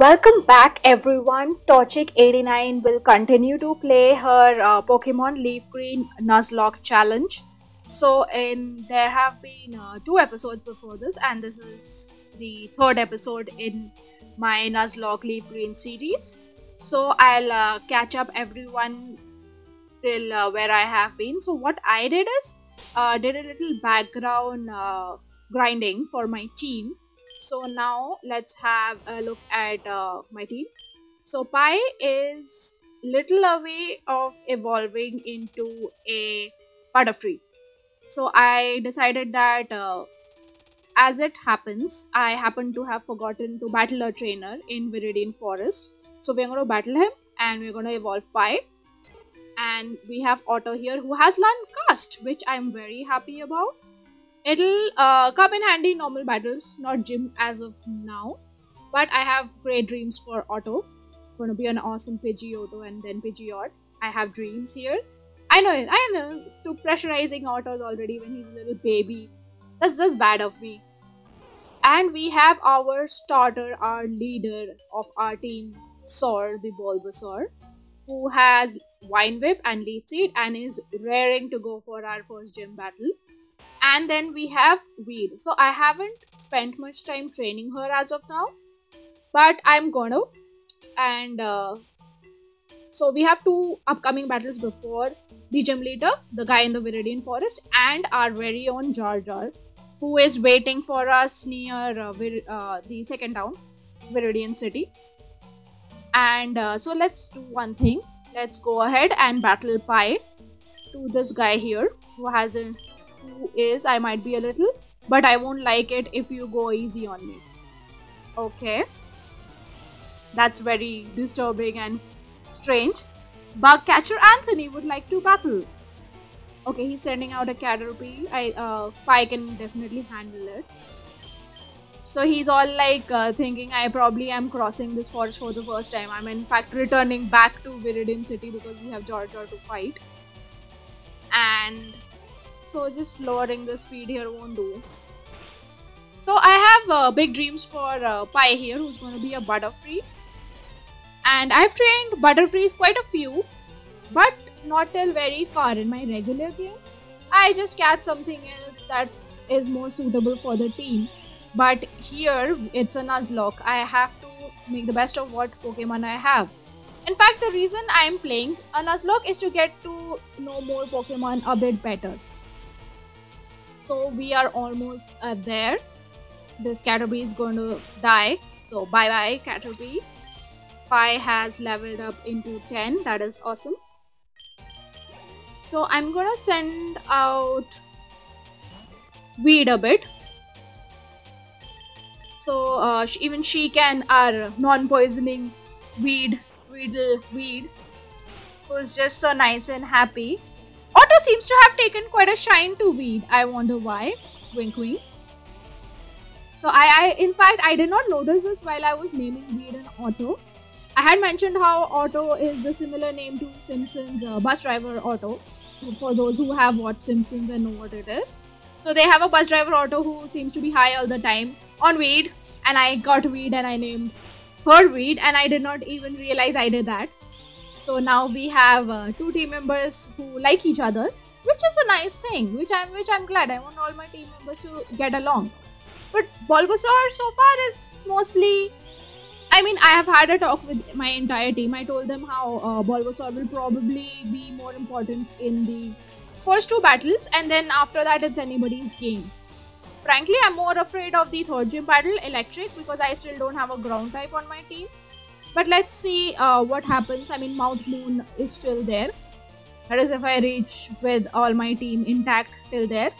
Welcome back everyone. Torchic89 will continue to play her uh, Pokemon Leaf Green Nuzlocke challenge. So in there have been uh, two episodes before this and this is the third episode in my Nuzlocke Leaf Green series. So I'll uh, catch up everyone till uh, where I have been. So what I did is uh, did a little background uh, grinding for my team so now let's have a look at uh, my team. So pi is little away of evolving into a butterfree so i decided that uh, as it happens i happen to have forgotten to battle a trainer in viridian forest. So we're going to battle him and we're going to evolve pi. And we have otto here who has learned gust which i'm very happy about It'll uh, come in handy in normal battles, not gym as of now. But I have great dreams for Otto. Gonna be an awesome Pidgeotto and then Pidgeot. I have dreams here. I know it, I know. To pressurizing Otto already when he's a little baby. That's just bad of me. And we have our starter, our leader of our team, Sor the Bulbasaur, who has Vine Whip and Leech Seed and is raring to go for our first gym battle and then we have weed so i haven't spent much time training her as of now but i'm gonna. And uh, so we have two upcoming battles before the gym leader the guy in the viridian forest and our very own jar jar who is waiting for us near uh, Vir uh, the second town viridian city. And uh, so let's do one thing. Let's go ahead and battle pi to this guy here who has a who is I might be a little but I won't like it if you go easy on me. Okay? That's very disturbing and strange. Bug catcher Anthony would like to battle. Okay he's sending out a Caterpie I uh Pi can definitely handle it. So he's all like uh, thinking I probably am crossing this forest for the first time. I'm in fact returning back to Viridian City because we have Jar to fight. And so just lowering the speed here won't do. So I have uh, big dreams for uh, here who's going to be a Butterfree. And I've trained Butterfrees quite a few but not till very far in my regular games. I just catch something else that is more suitable for the team. But here it's a Nuzlocke. I have to make the best of what Pokemon I have. In fact the reason I'm playing a Nuzlocke is to get to know more Pokemon a bit better so we are almost uh, there. This caterpie is going to die. So bye bye caterpie pi has leveled up into 10 that is awesome. So i'm gonna send out weed a bit. So uh, even she can our non-poisoning weed weedle weed who's just so nice and happy Otto seems to have taken quite a shine to Weed. I wonder why. Wink wink. So I, I, in fact, I did not notice this while I was naming Weed and Otto. I had mentioned how Otto is the similar name to Simpsons uh, bus driver Otto. For those who have watched Simpsons and know what it is. So they have a bus driver Otto who seems to be high all the time on weed. And I got weed and I named her weed and I did not even realize I did that. So now we have uh, two team members who like each other, which is a nice thing. Which I'm which I'm glad. I want all my team members to get along. But Bulbasaur so far is mostly. I mean, I have had a talk with my entire team. I told them how uh, Bulbasaur will probably be more important in the first two battles, and then after that, it's anybody's game. Frankly, I'm more afraid of the third gym battle, Electric, because I still don't have a ground type on my team. But let's see uh, what happens. I mean, Mount Moon is still there. That is if I reach with all my team intact till there.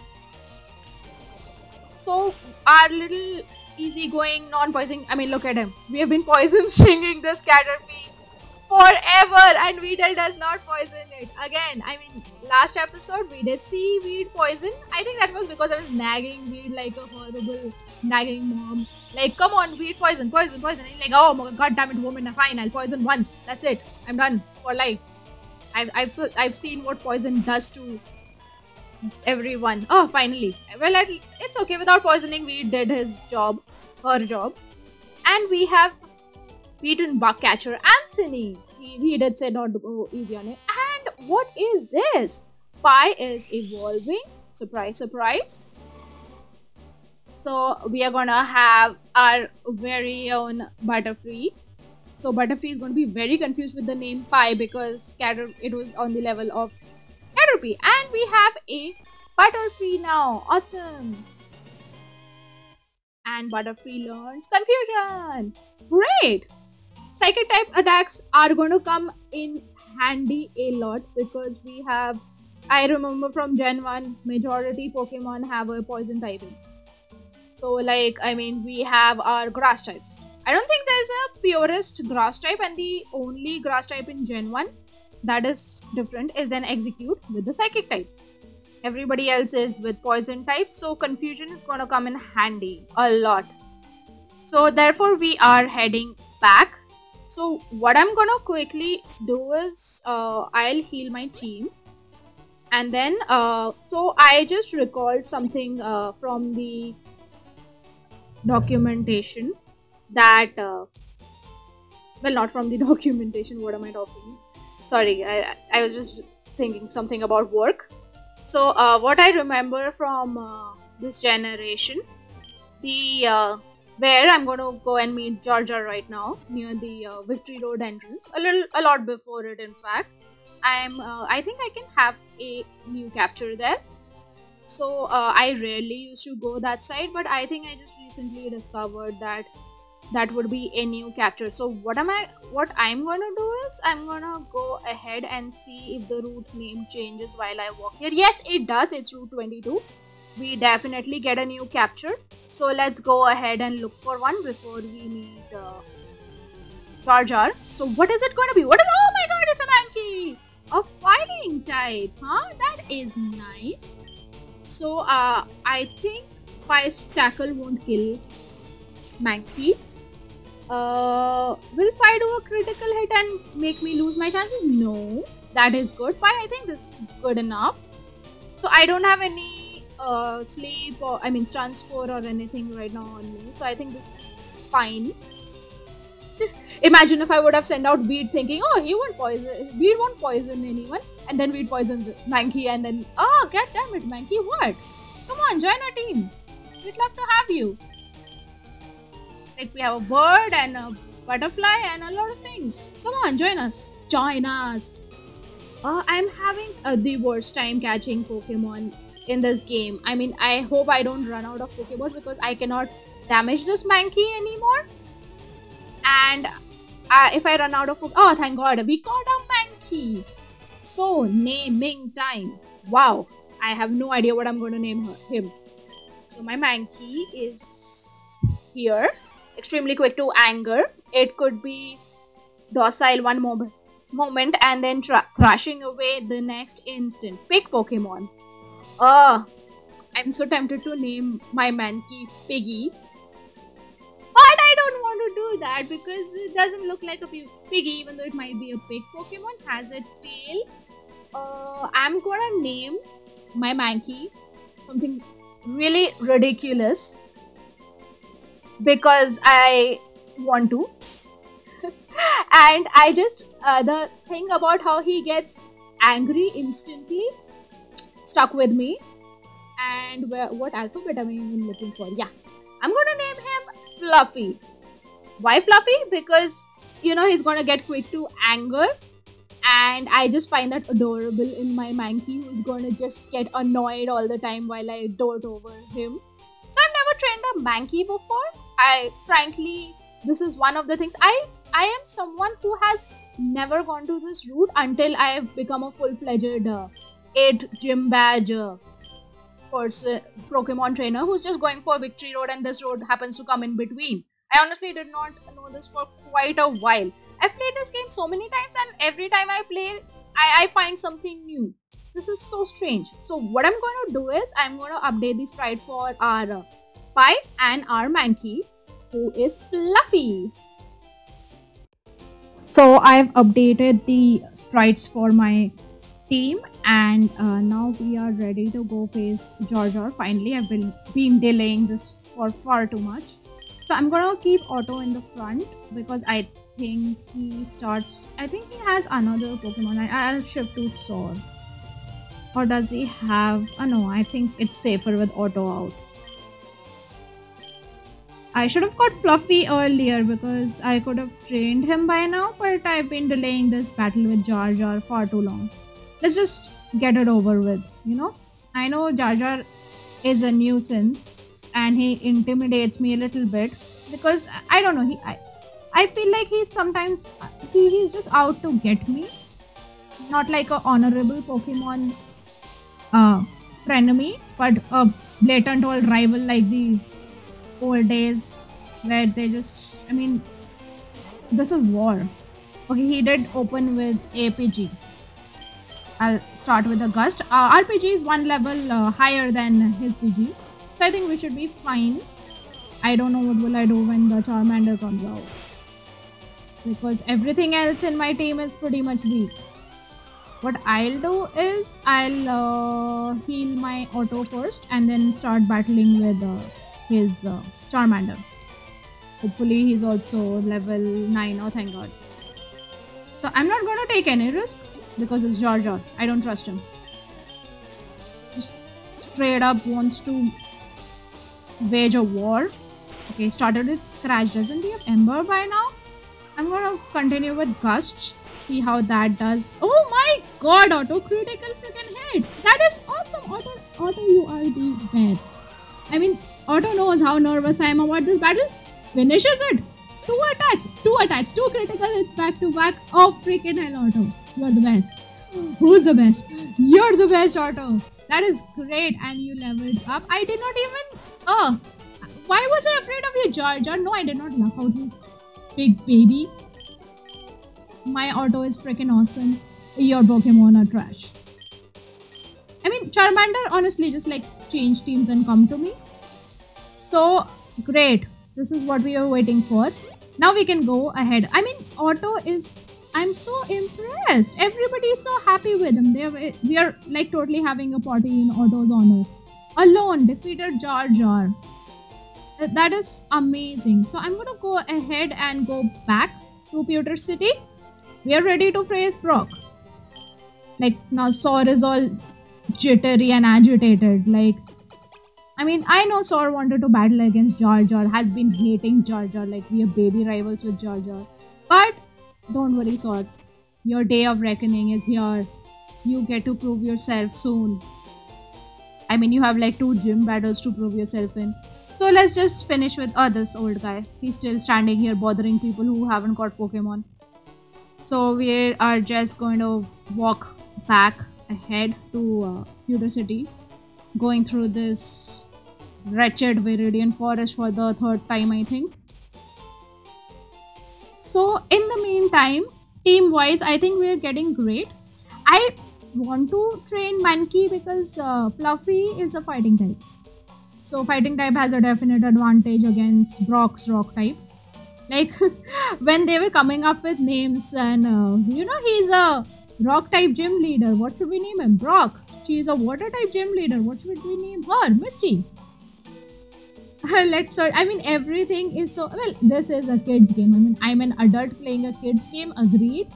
So our little easygoing non-poisoning, I mean, look at him. We have been poison stringing this Caterpie forever and Weedle does not poison it. Again, I mean, last episode we did see Weed poison. I think that was because I was nagging Weed like a horrible nagging mom. Like, come on, weed poison, poison, poison. And like, oh my god damn it, woman, fine, I'll poison once. That's it. I'm done for life. I've I've so, I've seen what poison does to everyone. Oh, finally. Well, it's okay. Without poisoning, we did his job, her job, and we have beaten bug catcher Anthony. He, he did say not to go easy on it. And what is this? Pi is evolving. Surprise, surprise. So we are gonna have our very own Butterfree. So Butterfree is going to be very confused with the name Pi because it was on the level of Caterpie. And we have a Butterfree now. Awesome. And Butterfree learns Confusion. Great. Psychic type attacks are going to come in handy a lot because we have I remember from Gen 1 majority Pokemon have a poison typing. So like I mean we have our grass types. I don't think there's a purest grass type and the only grass type in Gen 1 that is different is an Exeggcute with the psychic type. Everybody else is with poison type so confusion is gonna come in handy a lot. So therefore we are heading back. So what I'm gonna quickly do is uh, I'll heal my team and then uh, so I just recalled something uh, from the documentation that uh, well not from the documentation what am i talking? Sorry i i was just thinking something about work. So uh, what i remember from uh, this generation the uh, where i'm going to go and meet jar jar right now near the uh, victory road entrance a little a lot before it in fact. I'm uh, i think i can have a new capture there so uh, i rarely used to go that side but i think i just recently discovered that that would be a new capture so what am i what i'm gonna do is i'm gonna go ahead and see if the route name changes while i walk here yes it does it's route 22 we definitely get a new capture so let's go ahead and look for one before we meet uh, Jar Jar. So what is it going to be? What is? Oh my God! It's a Mankey, a fighting type, huh? That is nice. So uh, I think Pi's tackle won't kill Mankey. Uh, will Pi do a critical hit and make me lose my chances? No. That is good. Pi, I think this is good enough. So I don't have any uh, sleep or I mean transport or anything right now on me. So I think this is fine. Imagine if I would have sent out Weed thinking, oh, he won't poison, Weed won't poison anyone, and then Weed poisons Mankey, and then, oh, god damn it, Mankey, what? Come on, join our team. We'd love to have you. Like we have a bird and a butterfly and a lot of things. Come on, join us. Join us. Uh, I'm having uh, the worst time catching Pokemon in this game. I mean, I hope I don't run out of Pokeballs because I cannot damage this Mankey anymore. And uh, if I run out of food, oh, thank God, we got a Mankey. So naming time. Wow, I have no idea what I'm going to name her, him. So my Mankey is here extremely quick to anger. It could be docile one moment, moment and then thrashing away the next instant. Pick Pokemon. Uh, I'm so tempted to name my Mankey Piggy. But I don't want to do that because it doesn't look like a piggy even though it might be a pig Pokemon. Has a tail. Uh, I'm gonna name my Mankey something really ridiculous because I want to. and I just, uh, the thing about how he gets angry instantly stuck with me. And where, what alphabet am I even looking for? Yeah, I'm gonna name him Fluffy. Why Fluffy? Because you know he's gonna get quick to anger and I just find that adorable in my Mankey who's gonna just get annoyed all the time while I dote over him. So I've never trained a Mankey before I frankly, this is one of the things I I am someone who has never gone to this route until I have become a full-fledged uh, 8 gym badge uh, person, Pokemon trainer who's just going for Victory Road and this road happens to come in between. I honestly did not know this for quite a while. I've played this game so many times and every time I play, I, I find something new. This is so strange. So what I'm going to do is I'm going to update the sprite for our uh, Pi and our Mankey who is Fluffy. So I've updated the sprites for my team and uh, now we are ready to go face Jar. Finally, I've been, been delaying this for far too much. So I'm gonna keep Otto in the front because I think he starts. I think he has another Pokemon. I, I'll shift to Sword. Or does he have. Oh no, I think it's safer with Otto out. I should have got Fluffy earlier because I could have trained him by now, but I've been delaying this battle with Jar Jar far too long. Let's just get it over with, you know? I know Jar Jar is a nuisance and he intimidates me a little bit because I don't know, he I, I feel like he's sometimes he, he's just out to get me. Not like a honorable Pokemon uh frenemy, but a blatant old rival like the old days where they just I mean this is war. Okay, he did open with APG. I'll start with a gust. Uh, RPG is one level uh, higher than his PG. So I think we should be fine. I don't know what will I do when the Charmander comes out. Because everything else in my team is pretty much weak. What I'll do is I'll uh, heal my Otto first and then start battling with uh, his uh, Charmander. Hopefully he's also level 9. Oh thank god. So I'm not gonna take any risk because it's Jar Jar. I don't trust him. Just straight up wants to wage a war. Okay, started with Scratch. Doesn't he have Ember by now? I'm gonna continue with Gust. See how that does. Oh my god, Otto critical freaking hit! That is awesome! Otto, Otto, you are the best. I mean, Otto knows how nervous I am about this battle. Finishes it. Two attacks, two attacks, two critical hits back to back. Oh freaking hell, Otto. You're the best. Who's the best? You're the best, Otto. That is great. And you leveled up. I did not even. Oh. Why was I afraid of you, Jar? No, I did not laugh out you. Big baby. My Otto is freaking awesome. Your Pokemon are trash. I mean, Charmander honestly just like change teams and come to me. So great. This is what we were waiting for. Now we can go ahead. I mean, Otto is I'm so impressed. Everybody is so happy with him. They we are like totally having a party in Otto's honor. Alone defeated Jar Jar. That is amazing. So I'm gonna go ahead and go back to Pewter City. We are ready to face Brock. Like now Sor is all jittery and agitated. Like I mean, I know Sor wanted to battle against Jar Jar, has been hating Jar Jar, like we are baby rivals with Jar Jar. But don't worry, Sword. Your day of reckoning is here. You get to prove yourself soon. I mean, you have like two gym battles to prove yourself in. So let's just finish with oh, this old guy. He's still standing here bothering people who haven't got Pokemon. So we are just going to walk back ahead to uh, Pewter City, going through this wretched Viridian Forest for the third time, I think. So in the meantime, team wise, I think we're getting great. I want to train Mankey because uh, Fluffy is a fighting type. So fighting type has a definite advantage against Brock's rock type. Like when they were coming up with names and uh, you know he's a rock type gym leader. What should we name him? Brock. She's a water type gym leader. What should we name her? Misty. let's start. I mean, everything is so well. This is a kids' game. I mean, I'm an adult playing a kids' game. Agreed.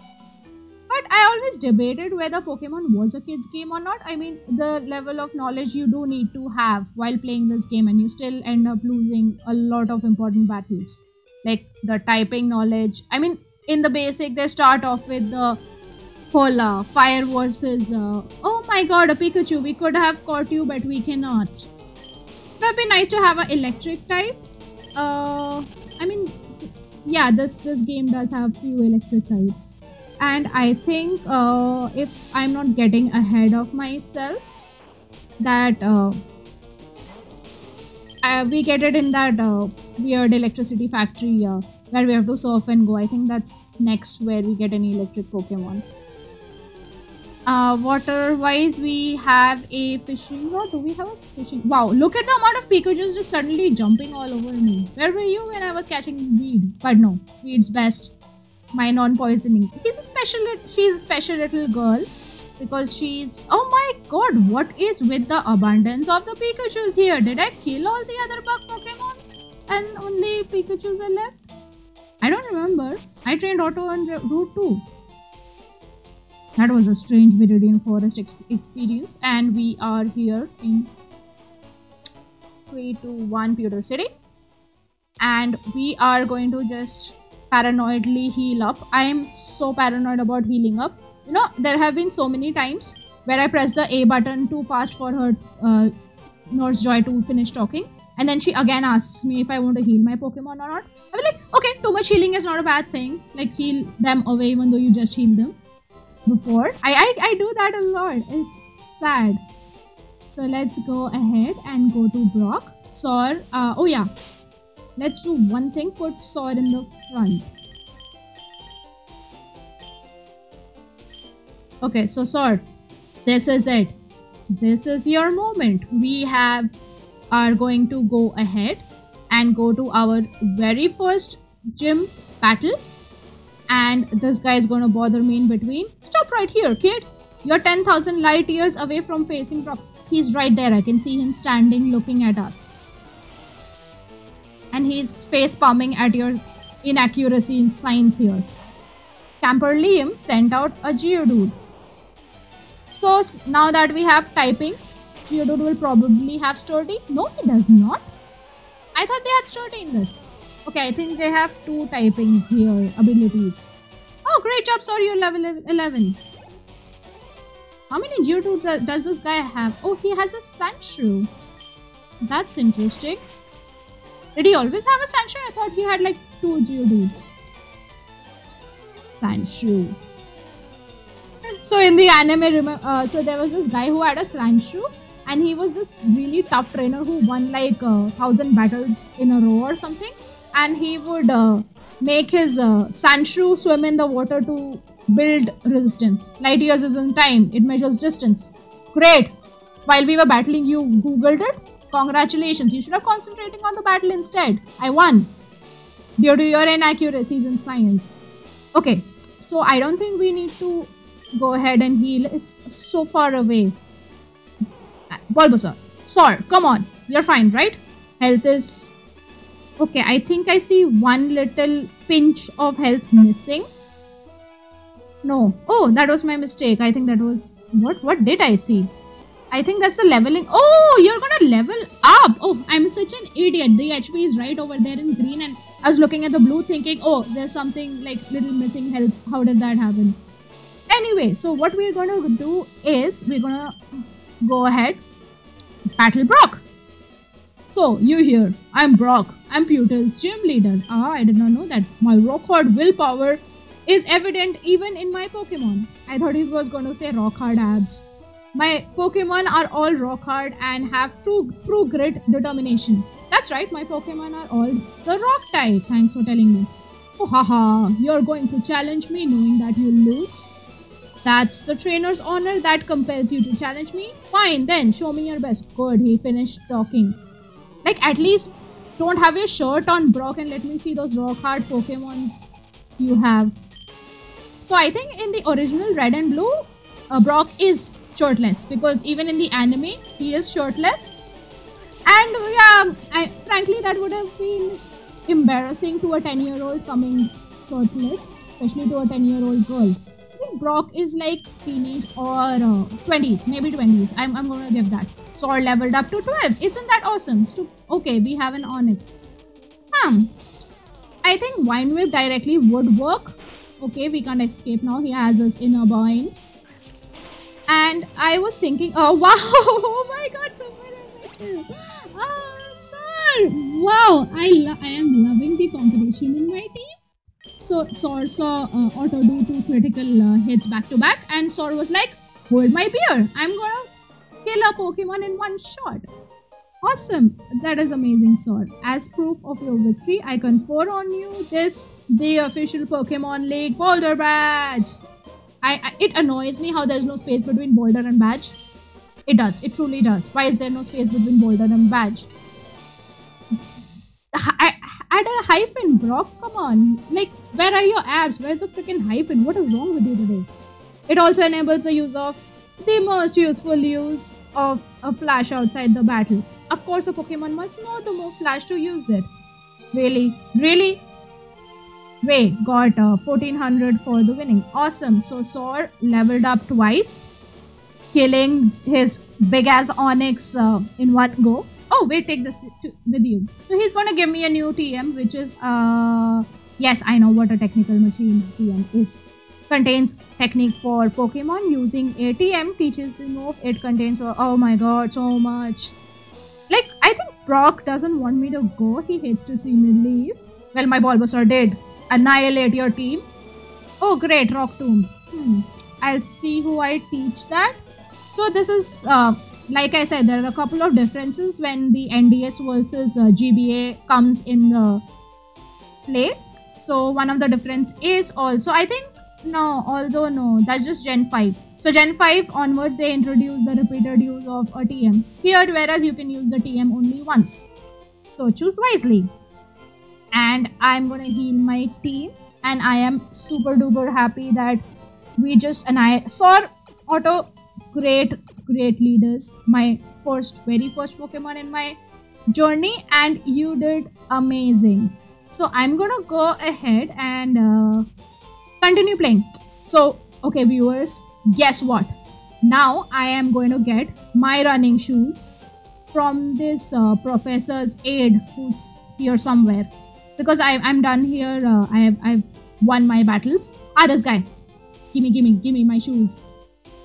But I always debated whether Pokemon was a kids' game or not. I mean, the level of knowledge you do need to have while playing this game, and you still end up losing a lot of important battles, like the typing knowledge. I mean, in the basic, they start off with the uh, fire versus. Uh, oh my God, a Pikachu! We could have caught you, but we cannot it would be nice to have an electric type. Uh, I mean, yeah, this this game does have few electric types, and I think uh, if I'm not getting ahead of myself, that uh, uh, we get it in that uh, weird electricity factory uh, where we have to surf and go. I think that's next where we get any electric Pokemon. Uh, water wise, we have a fishing rod. Do we have a fishing? Wow, look at the amount of Pikachus just suddenly jumping all over me. Where were you when I was catching weed? But no, weed's best. My non poisoning. He's a special, she's a special little girl because she's. Oh my god, what is with the abundance of the Pikachus here? Did I kill all the other bug Pokemons and only Pikachus are left? I don't remember. I trained Otto on Route 2. That was a strange Viridian Forest ex experience, and we are here in 3 to 1 Pewter City. And we are going to just paranoidly heal up. I am so paranoid about healing up. You know, there have been so many times where I press the A button too fast for her uh, Nurse Joy to finish talking. And then she again asks me if I want to heal my Pokemon or not. I am like, okay, too much healing is not a bad thing. Like, heal them away even though you just heal them before. I, I, I do that a lot. It's sad. So let's go ahead and go to Brock. Sor, uh, oh yeah. Let's do one thing, put Sor in the front. Okay, so Sor, this is it this is your moment we have are going to go ahead and go to our very first gym battle and this guy is gonna bother me in between stop right here kid you're 10,000 light years away from facing rocks. He's right there. I can see him standing looking at us. And he's face palming at your inaccuracy in science here. Camper Liam sent out a Geodude. So now that we have typing, Geodude will probably have sturdy. No, he does not. I thought they had sturdy in this. Okay, I think they have two typings here, abilities. Oh, great job, sorry, you're level 11. How many Geodude does this guy have? Oh, he has a Sandshrew. That's interesting. Did he always have a Sandshrew? I thought he had like two Geodudes. Sandshrew so in the anime, uh, so there was this guy who had a Sandshrew and he was this really tough trainer who won like a uh, thousand battles in a row or something. And he would uh, make his uh, swim in the water to build resistance. Light years is in time, it measures distance. Great! While we were battling, you googled it. Congratulations, you should have concentrating on the battle instead. I won. Due to your inaccuracies in science. Okay, so I don't think we need to go ahead and heal. It's so far away. Bulbasaur. Sor, come on. You're fine, right? Health is... Okay, I think I see one little pinch of health missing. No. Oh, that was my mistake. I think that was... What? What did I see? I think that's the leveling. Oh, you're gonna level up. Oh, I'm such an idiot. The HP is right over there in green and I was looking at the blue thinking, oh, there's something like little missing health. How did that happen? Anyway, so what we're to do is we're to go ahead battle Brock. So, you here, I'm Brock. I'm Pewter's gym leader. Ah, I did not know that. My rock hard willpower is evident even in my Pokemon. I thought he was going to say rock hard abs. My Pokemon are all rock hard and have true, true grit determination. That's right, my Pokemon are all the rock type. Thanks for telling me. Oh, haha, you're going to challenge me knowing that you'll lose? That's the trainer's honor that compels you to challenge me? Fine, then show me your best. Good, he finished talking. Like, at least don't have your shirt on, Brock, and let me see those rock hard Pokemons you have. So, I think in the original Red and Blue, uh, Brock is shirtless because even in the anime, he is shirtless. And yeah, I, frankly, that would have been embarrassing to a 10 year old coming shirtless, especially to a 10 year old girl think Brock is like teenage or uh, 20s, maybe 20s. I'm, I'm gonna give that. Sword leveled up to 12. Isn't that awesome? okay, we have an Onix. Hmm. I think Vine Whip directly would work. Okay, we can't escape now. He has us in a bind. And I was thinking, oh wow, oh my god, so many Ah, sir! Wow, I, I am loving the competition in my team. So Sor saw uh, Otto do two critical uh, hits back to back, and Sor was like, "Hold my beer! I'm gonna kill a Pokemon in one shot." Awesome! That is amazing, Sor. As proof of your victory, I confer on you this the official Pokemon League Boulder badge. I, I it annoys me how there's no space between Boulder and badge. It does. It truly does. Why is there no space between Boulder and badge? I, add a hyphen, Brock. Come on. Like, where are your abs? Where's the freaking hyphen? What is wrong with you today? It also enables the use of the most useful use of a flash outside the battle. Of course, a Pokemon must know the move flash to use it. Really? Really? Ray got uh, 1400 for the winning. Awesome. So Sor leveled up twice, killing his big ass Onix uh, in one go. Oh, wait, take this with you. So he's gonna give me a new TM, which is uh yes, I know what a technical machine TM is. Contains technique for Pokemon using ATM teaches the move. It contains oh my god, so much. Like I think Brock doesn't want me to go. He hates to see me leave. Well, my Bulbasaur did annihilate your team. Oh, great, Rock Tomb. Hmm. I'll see who I teach that. So this is, uh, like I said, there are a couple of differences when the NDS versus uh, GBA comes in the play. So one of the difference is also, I think, no, although no, that's just Gen 5. So Gen 5 onwards, they introduce the repeated use of a TM. Here, whereas you can use the TM only once. So choose wisely and I'm gonna heal my team. And I am super duper happy that we just and I saw Otto great great leaders. My first very first Pokemon in my journey, and you did amazing. So I'm gonna go ahead and uh, continue playing. So okay, viewers, guess what? Now I am going to get my running shoes from this uh, professor's aide who's here somewhere because I, I'm done here. Uh, I have I've won my battles. Ah, this guy. Gimme, gimme, gimme my shoes.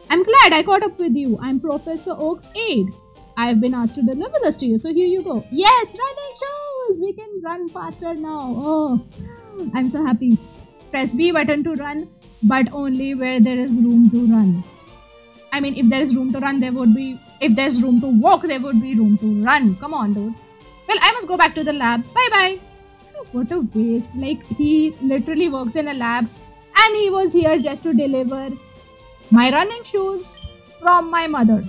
I'm glad I caught up with you. I'm Professor Oak's aide. I've been asked to deliver this to you, so here you go. Yes, running shoes! We can run faster now. Oh, I'm so happy. Press B button to run, but only where there is room to run. I mean, if there is room to run, there would be. If there's room to walk, there would be room to run. Come on, dude. Well, I must go back to the lab. Bye bye what a waste. Like, he literally works in a lab and he was here just to deliver my running shoes from my mother.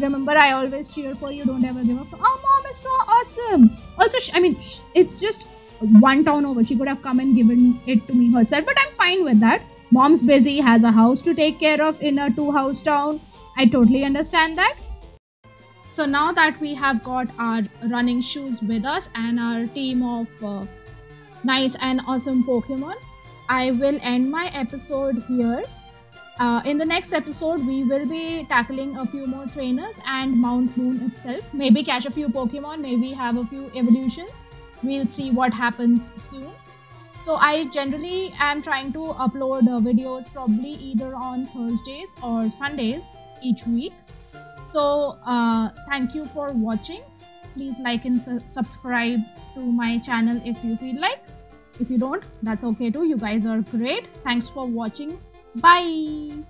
Remember, I always cheer for you, don't ever give up. Oh, mom is so awesome. Also, I mean, it's just one town over. She could have come and given it to me herself, but I'm fine with that. Mom's busy, has a house to take care of in a two house town. I totally understand that. So now that we have got our running shoes with us and our team of uh, nice and awesome Pokemon. I will end my episode here. Uh, in the next episode, we will be tackling a few more trainers and Mount Moon itself. Maybe catch a few Pokemon, maybe have a few evolutions. We'll see what happens soon. So, I generally am trying to upload uh, videos probably either on Thursdays or Sundays each week. So, uh, thank you for watching please like and su subscribe to my channel if you feel like if you don't that's okay too you guys are great thanks for watching bye